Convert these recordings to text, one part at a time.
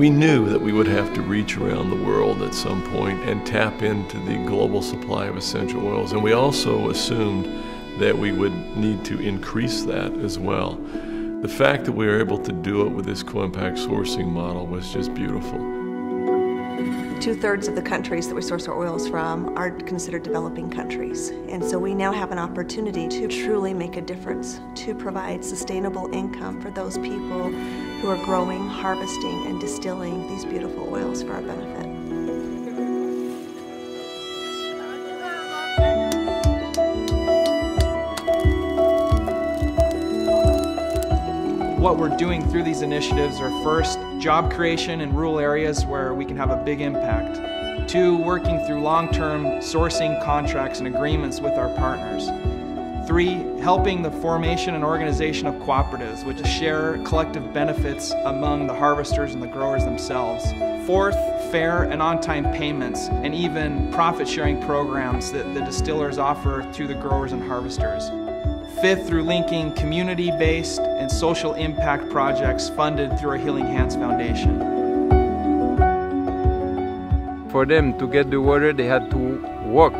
We knew that we would have to reach around the world at some point and tap into the global supply of essential oils. And we also assumed that we would need to increase that as well. The fact that we were able to do it with this co-impact sourcing model was just beautiful. Two-thirds of the countries that we source our oils from are considered developing countries. And so we now have an opportunity to truly make a difference, to provide sustainable income for those people who are growing, harvesting, and distilling these beautiful oils for our benefit. What we're doing through these initiatives are first, job creation in rural areas where we can have a big impact. Two, working through long-term sourcing contracts and agreements with our partners. Three, helping the formation and organization of cooperatives, which share collective benefits among the harvesters and the growers themselves. Fourth, fair and on-time payments, and even profit-sharing programs that the distillers offer to the growers and harvesters. Fifth, through linking community-based and social impact projects funded through our Healing Hands Foundation. For them to get the water, they had to walk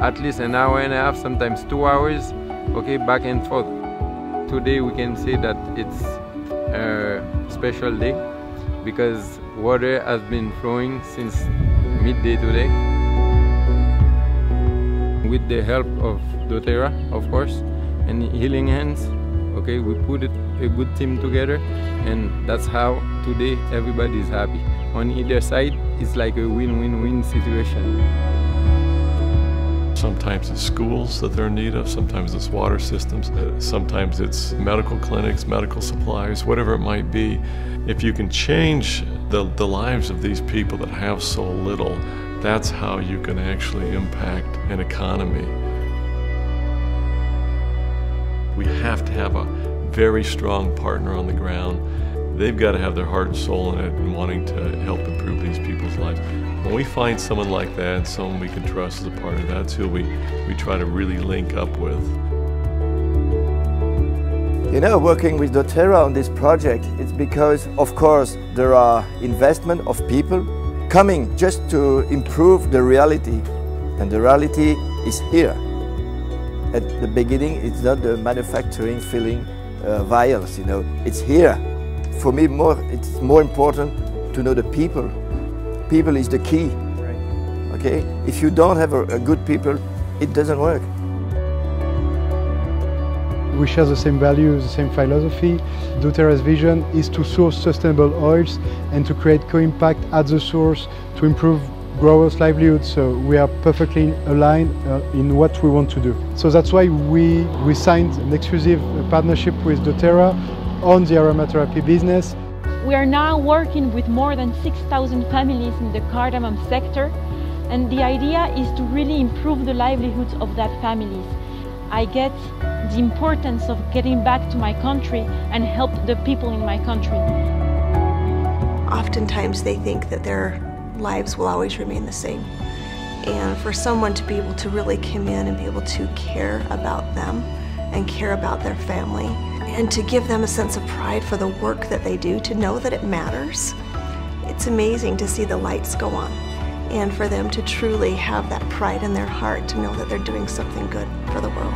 at least an hour and a half, sometimes two hours, okay, back and forth. Today we can say that it's a special day because water has been flowing since midday today. With the help of doTERRA, of course, and Healing Hands, okay, we put it, a good team together and that's how today everybody is happy. On either side, it's like a win-win-win situation. Sometimes it's schools that they're in need of, sometimes it's water systems, uh, sometimes it's medical clinics, medical supplies, whatever it might be. If you can change the, the lives of these people that have so little, that's how you can actually impact an economy. We have to have a very strong partner on the ground. They've got to have their heart and soul in it and wanting to help improve these people's lives. When we find someone like that, someone we can trust as a partner, that's who we, we try to really link up with. You know, working with doTERRA on this project, it's because, of course, there are investment of people coming just to improve the reality. And the reality is here. At the beginning, it's not the manufacturing, filling uh, vials, you know, it's here. For me, more, it's more important to know the people people is the key. Okay? If you don't have a, a good people, it doesn't work. We share the same values, the same philosophy. doTERRA's vision is to source sustainable oils and to create co-impact at the source to improve growers' livelihoods. So we are perfectly aligned uh, in what we want to do. So that's why we, we signed an exclusive partnership with doTERRA on the aromatherapy business. We are now working with more than 6,000 families in the cardamom sector and the idea is to really improve the livelihoods of that families. I get the importance of getting back to my country and help the people in my country. Oftentimes they think that their lives will always remain the same. And for someone to be able to really come in and be able to care about them and care about their family and to give them a sense of pride for the work that they do, to know that it matters. It's amazing to see the lights go on and for them to truly have that pride in their heart to know that they're doing something good for the world.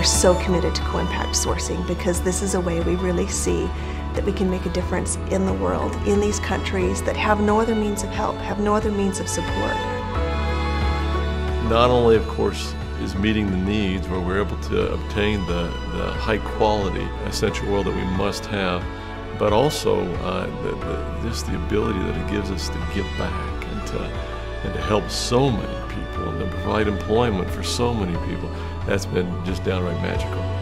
Are so committed to co-impact sourcing because this is a way we really see that we can make a difference in the world, in these countries that have no other means of help, have no other means of support. Not only, of course, is meeting the needs where we're able to obtain the, the high quality essential oil that we must have, but also uh, the, the just the ability that it gives us to give back and to, and to help so many people and to provide employment for so many people, that's been just downright magical.